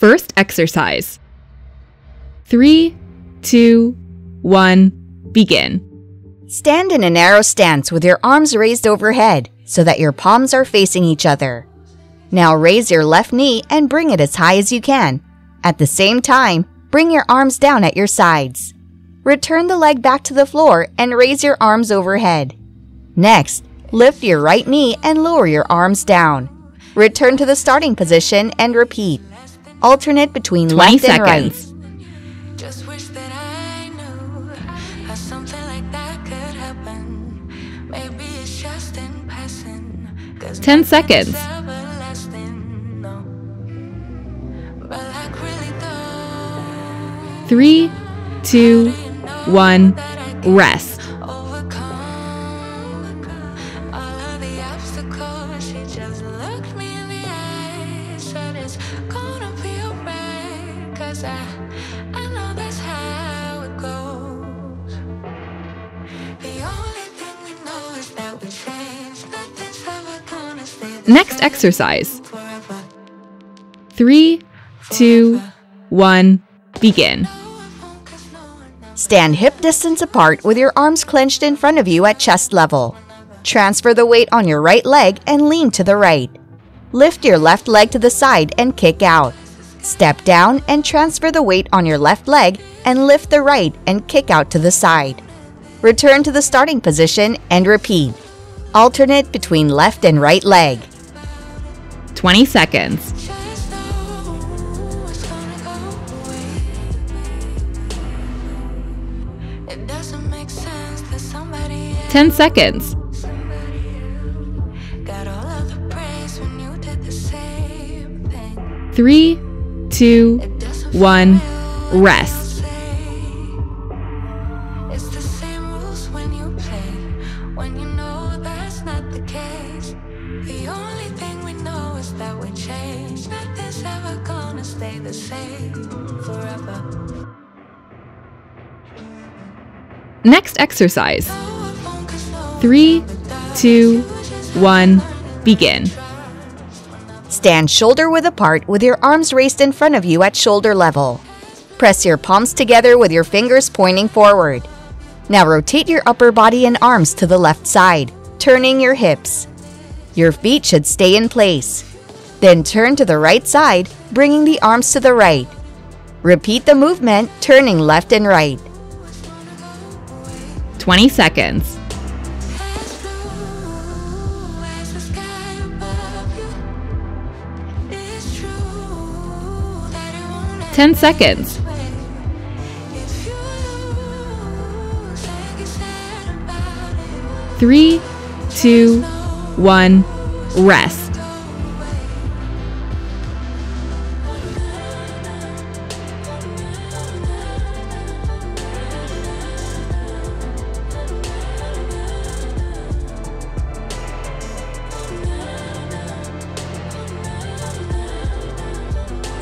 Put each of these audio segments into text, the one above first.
First exercise. Three, two, one, begin. Stand in a narrow stance with your arms raised overhead so that your palms are facing each other. Now raise your left knee and bring it as high as you can. At the same time, bring your arms down at your sides. Return the leg back to the floor and raise your arms overhead. Next, lift your right knee and lower your arms down. Return to the starting position and repeat. Alternate between 20 left and right. seconds. Just wish that I knew how something like that could happen. Maybe it's just in passing. 'cause 10 seconds. everlasting, no. But like really Three, two, one, rest. 'Cause I, I know that's how it goes. The only thing we know is that we change. Nothing's ever gonna stay the Next exercise. same forever. Three, two, one, begin. No, it won't 'cause no one knows. Stand hip distance apart with your arms clenched in front of you at chest level. Transfer the weight on your right leg and lean to the right. Lift your left leg to the side and kick out. Step down and transfer the weight on your left leg and lift the right and kick out to the side. Return to the starting position and repeat. Alternate between left and right leg. 20 seconds. 10 seconds. Three, two, one, rest. Next exercise. Three, two, one, begin. Stand shoulder width apart with your arms raised in front of you at shoulder level. Press your palms together with your fingers pointing forward. Now rotate your upper body and arms to the left side, turning your hips. Your feet should stay in place. Then turn to the right side, bringing the arms to the right. Repeat the movement, turning left and right. 20 seconds. 10 seconds. Three, two, one, rest.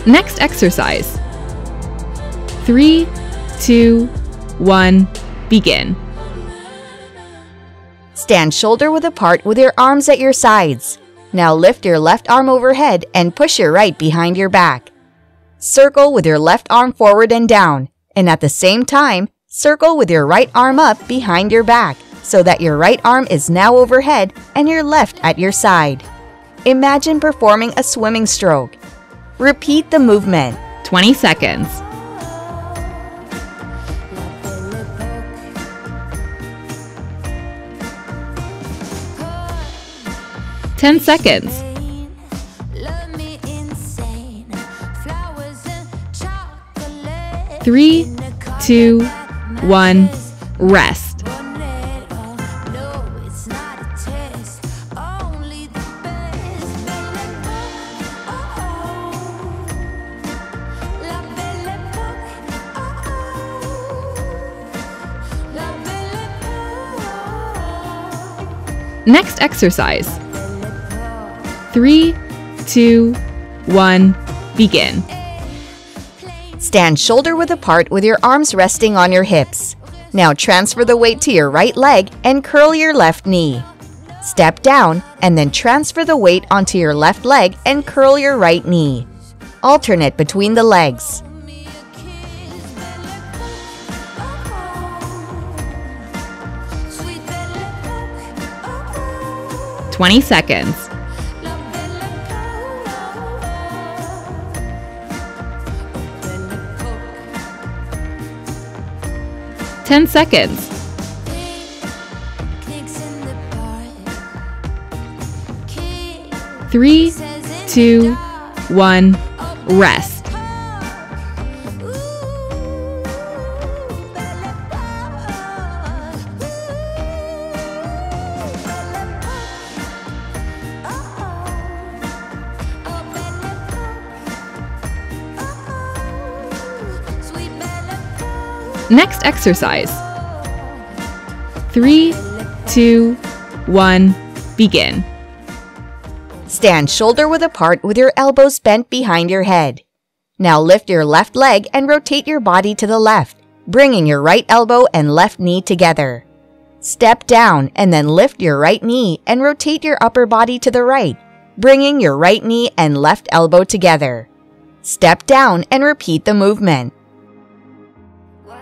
Next exercise Three, two, one, begin. Stand shoulder width apart with your arms at your sides. Now lift your left arm overhead and push your right behind your back. Circle with your left arm forward and down, and at the same time, circle with your right arm up behind your back so that your right arm is now overhead and your left at your side. Imagine performing a swimming stroke. Repeat the movement. 20 seconds. Ten seconds. Three, two, one, rest. Next exercise. Three, two, one, begin. Stand shoulder width apart with your arms resting on your hips. Now transfer the weight to your right leg and curl your left knee. Step down and then transfer the weight onto your left leg and curl your right knee. Alternate between the legs. Twenty a 10 seconds. Three, two, one, rest. Next exercise. Three, two, one, begin. Stand shoulder width apart with your elbows bent behind your head. Now lift your left leg and rotate your body to the left, bringing your right elbow and left knee together. Step down and then lift your right knee and rotate your upper body to the right, bringing your right knee and left elbow together. Step down and repeat the movement.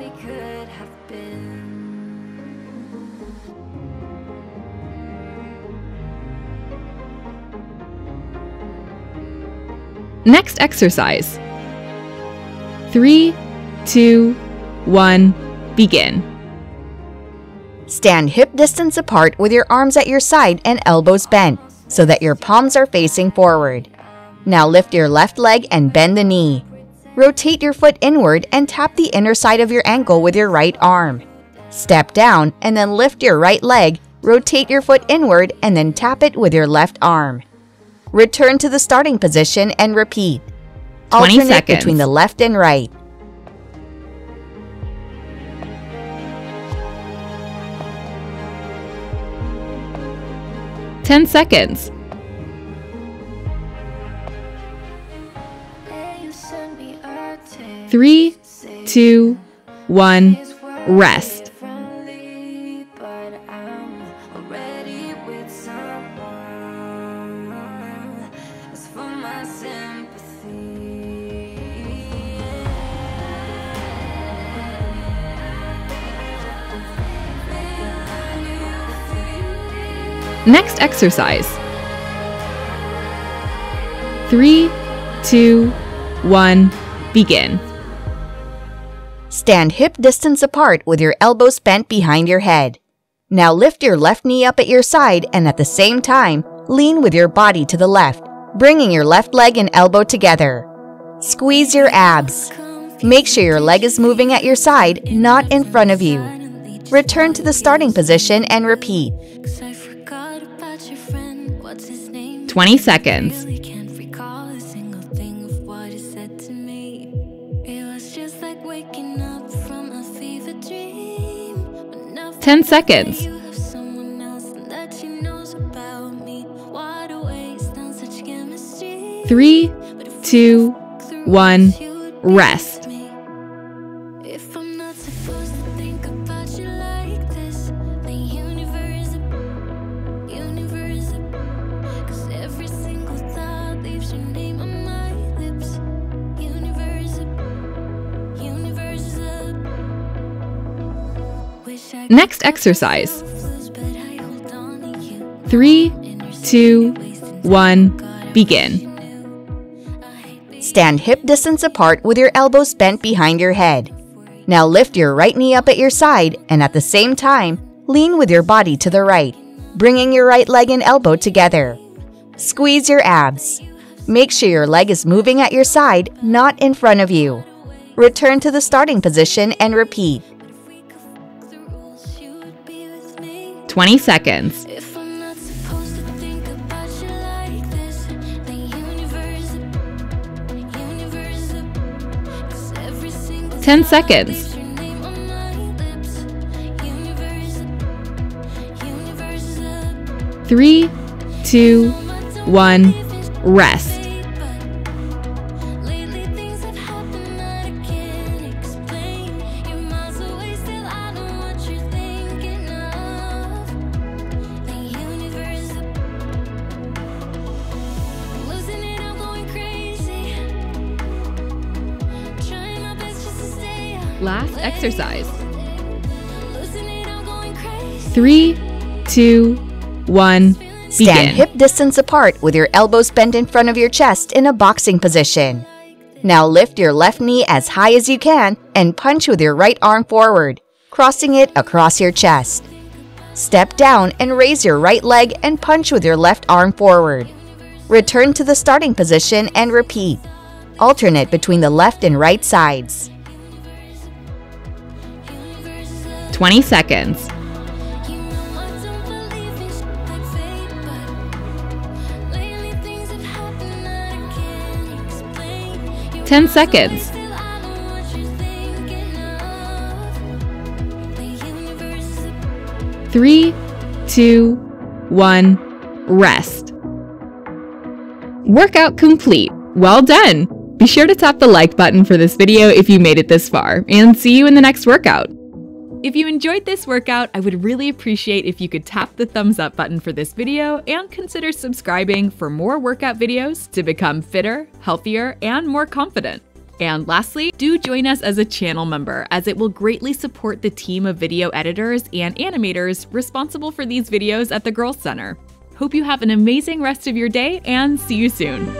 What it could have been. Next exercise. Three, two, one, begin. Stand hip distance apart with your arms at your side and elbows bent so that your palms are facing forward. Now lift your left leg and bend the knee. Rotate your foot inward and tap the inner side of your ankle with your right arm. Step down and then lift your right leg, rotate your foot inward and then tap it with your left arm. Return to the starting position and repeat. 20 Alternate seconds. between the left and right. Ten seconds. Three, two, one, rest. Next exercise. Three, two, one, begin. Stand hip distance apart with your elbows bent behind your head. Now lift your left knee up at your side and at the same time, lean with your body to the left, bringing your left leg and elbow together. Squeeze your abs. Make sure your leg is moving at your side, not in front of you. Return to the starting position and repeat. 'Cause I 10 seconds. Three, two, one, rest. Next exercise. Three, two, one, begin. Stand hip distance apart with your elbows bent behind your head. Now lift your right knee up at your side and at the same time, lean with your body to the right, bringing your right leg and elbow together. Squeeze your abs. Make sure your leg is moving at your side, not in front of you. Return to the starting position and repeat. 20 seconds. Ten seconds. Three, two, one, rest. Last exercise. Three, two, one, Stand begin. hip distance apart with your elbows bent in front of your chest in a boxing position. Now lift your left knee as high as you can and punch with your right arm forward, crossing it across your chest. Step down and raise your right leg and punch with your left arm forward. Return to the starting position and repeat. Alternate between the left and right sides. 20 seconds. Ten seconds. Three, two, one, rest. Workout complete. Well done! Be sure to tap the like button for this video if you made it this far, and see you in the next workout. If you enjoyed this workout, I would really appreciate if you could tap the thumbs up button for this video and consider subscribing for more workout videos to become fitter, healthier, and more confident. And lastly, do join us as a channel member as it will greatly support the team of video editors and animators responsible for these videos at the Girls Center. Hope you have an amazing rest of your day and see you soon.